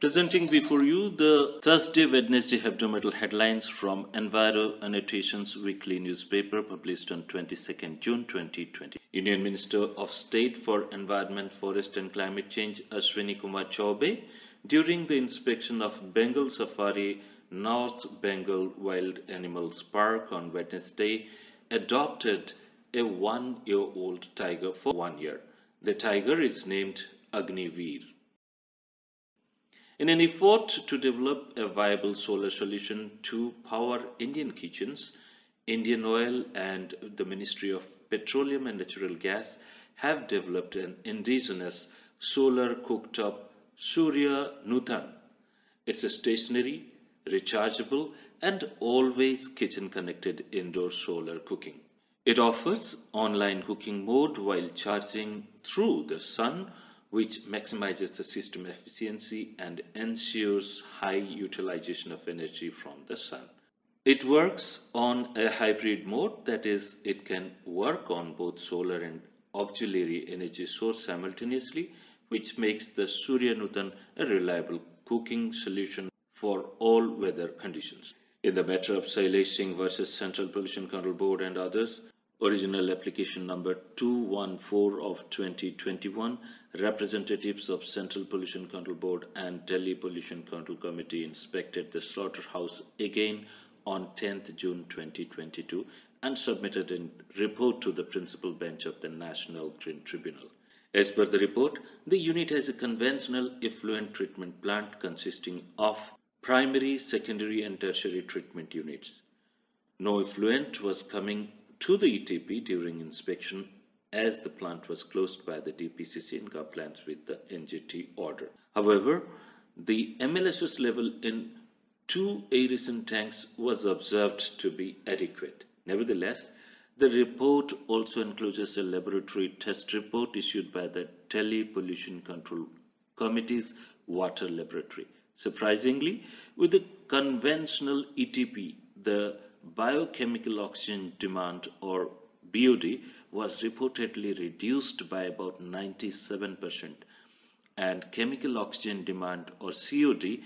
Presenting before you the Thursday Wednesday hebdomadal headlines from Enviro Annotations Weekly newspaper published on 22nd June 2020. Union Minister of State for Environment, Forest and Climate Change Ashwini Kumar Choubey during the inspection of Bengal Safari North Bengal Wild Animals Park on Wednesday adopted a one-year-old tiger for one year. The tiger is named Agniveer. In an effort to develop a viable solar solution to power Indian kitchens, Indian Oil and the Ministry of Petroleum and Natural Gas have developed an indigenous solar cooktop Surya Nutan. It's a stationary, rechargeable and always kitchen connected indoor solar cooking. It offers online cooking mode while charging through the sun which maximizes the system efficiency and ensures high utilization of energy from the sun. It works on a hybrid mode, that is, it can work on both solar and auxiliary energy source simultaneously, which makes the Surya Nutan a reliable cooking solution for all weather conditions. In the matter of Shailesh Singh versus Central Pollution Control Board and others, original application number 214 of 2021, representatives of Central Pollution Control Board and Delhi Pollution Control Committee inspected the slaughterhouse again on 10th June 2022 and submitted a report to the principal bench of the National Green Tribunal. As per the report, the unit has a conventional effluent treatment plant consisting of primary, secondary and tertiary treatment units. No effluent was coming to the ETP during inspection as the plant was closed by the DPCC in compliance with the NGT order. However, the MLSS level in two aeration tanks was observed to be adequate. Nevertheless, the report also includes a laboratory test report issued by the Delhi Pollution Control Committee's water laboratory. Surprisingly, with the conventional ETP, the biochemical oxygen demand or BOD was reportedly reduced by about 97% and chemical oxygen demand or COD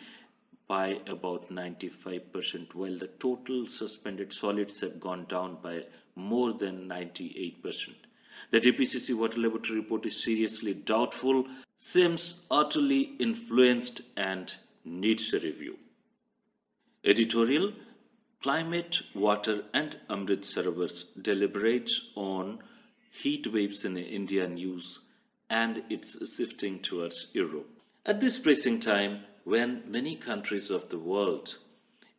by about 95% while the total suspended solids have gone down by more than 98%. The DPCC water laboratory report is seriously doubtful, seems utterly influenced and needs a review. Editorial Climate, Water and Amrit Sarovars deliberates on heat waves in India news and its shifting towards Europe. At this pressing time, when many countries of the world,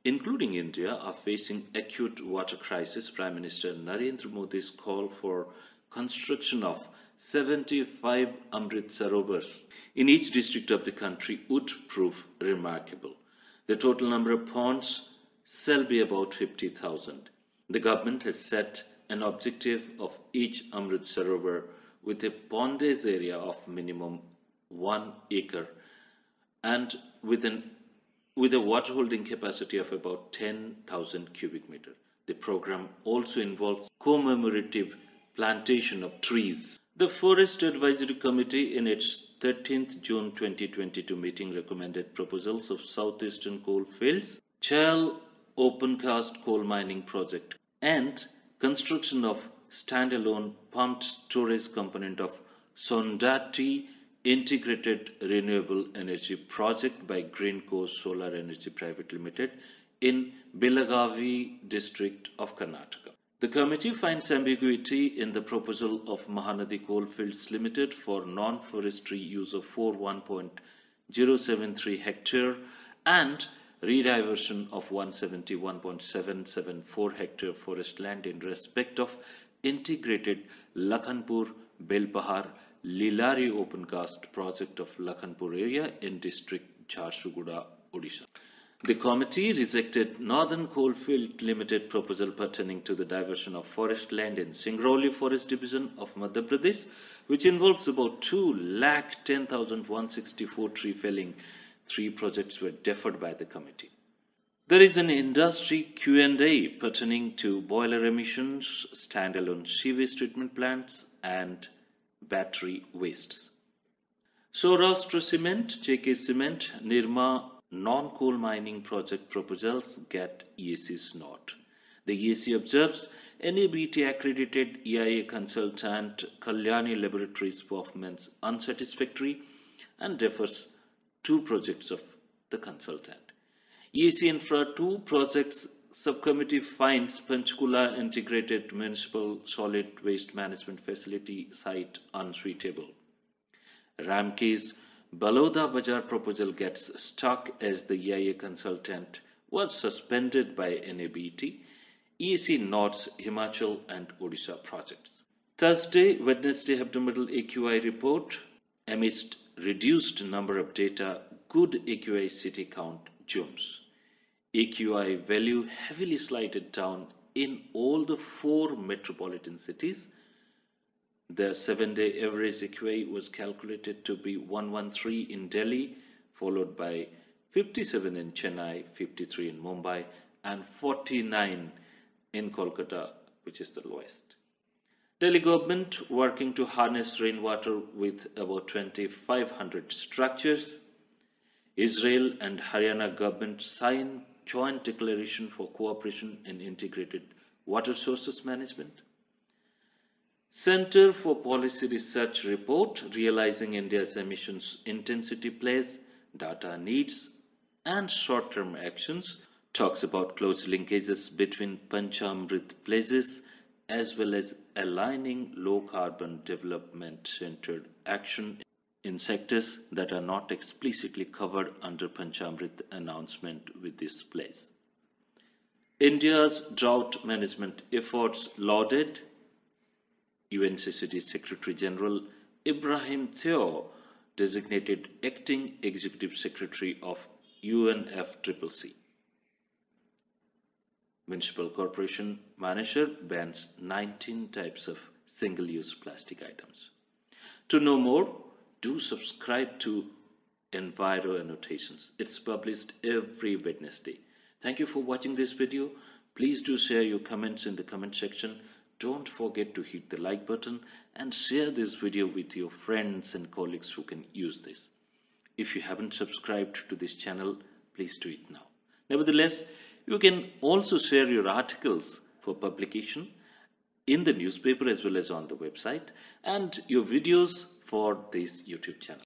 including India, are facing acute water crisis, Prime Minister Narendra Modi's call for construction of 75 Amrit Sarovars in each district of the country would prove remarkable. The total number of ponds shall be about 50,000. The government has set an objective of each Amrit Sarovar with a pondage area of minimum 1 acre and with, an, with a water holding capacity of about 10,000 cubic meter. The program also involves commemorative plantation of trees. The Forest Advisory Committee in its 13th June 2022 meeting recommended proposals of southeastern coal fields, Chal open cast coal mining project and construction of standalone pumped storage component of Saundatti Integrated Renewable Energy Project by Greenko Solar Energy Private Limited in Belagavi district of Karnataka. The committee finds ambiguity in the proposal of Mahanadi Coalfields Limited for non-forestry use of 41.073 hectare and rediversion of 171.774 hectare forest land in respect of integrated Lakhanpur Belpahar Lilari open cast project of Lakhanpur area in district Jharsuguda, Odisha. The committee rejected Northern Coalfield Limited proposal pertaining to the diversion of forest land in Singrauli Forest Division of Madhya Pradesh, which involves about 2 lakh 10,164 tree felling Three projects were deferred by the committee. There is an industry Q&A pertaining to boiler emissions, standalone sewage treatment plants and battery wastes. Saurashtra Cement, JK Cement, Nirma non-coal mining project proposals get EAC's nod. The EAC observes any NABET accredited EIA consultant Kalyani Laboratories performance unsatisfactory and defers two projects of the consultant. EAC Infra 2 projects subcommittee finds Panchkula Integrated Municipal Solid Waste Management Facility site unsuitable. Ramky's Baloda Bazaar proposal gets stuck as the EIA consultant was suspended by NABET. EAC nods Himachal and Odisha projects. Thursday, Wednesday hebdomadal AQI report amidst reduced number of data, good AQI city count zooms. AQI value heavily slided down in all the four metropolitan cities. The seven day average AQI was calculated to be 113 in Delhi, followed by 57 in Chennai, 53 in Mumbai, and 49 in Kolkata, which is the lowest. Delhi government working to harness rainwater with about 2500 structures. Israel and Haryana government sign joint declaration for cooperation in integrated water sources management. Center for Policy Research report realizing India's emissions intensity plays, data needs and short-term actions talks about close linkages between Panchamrit places as well as aligning low carbon development centered action in sectors that are not explicitly covered under Panchamrit announcement with this place. India's drought management efforts lauded UNCCD Secretary General Ibrahim Thiaw designated acting executive secretary of UNFCCC. Municipal Corporation Manesar bans 19 types of single-use plastic items. To know more, do subscribe to Enviro Annotations. It's published every Wednesday. Thank you for watching this video. Please do share your comments in the comment section. Don't forget to hit the like button and share this video with your friends and colleagues who can use this. If you haven't subscribed to this channel, please do it now. Nevertheless, you can also share your articles for publication in the newspaper as well as on the website and your videos for this YouTube channel.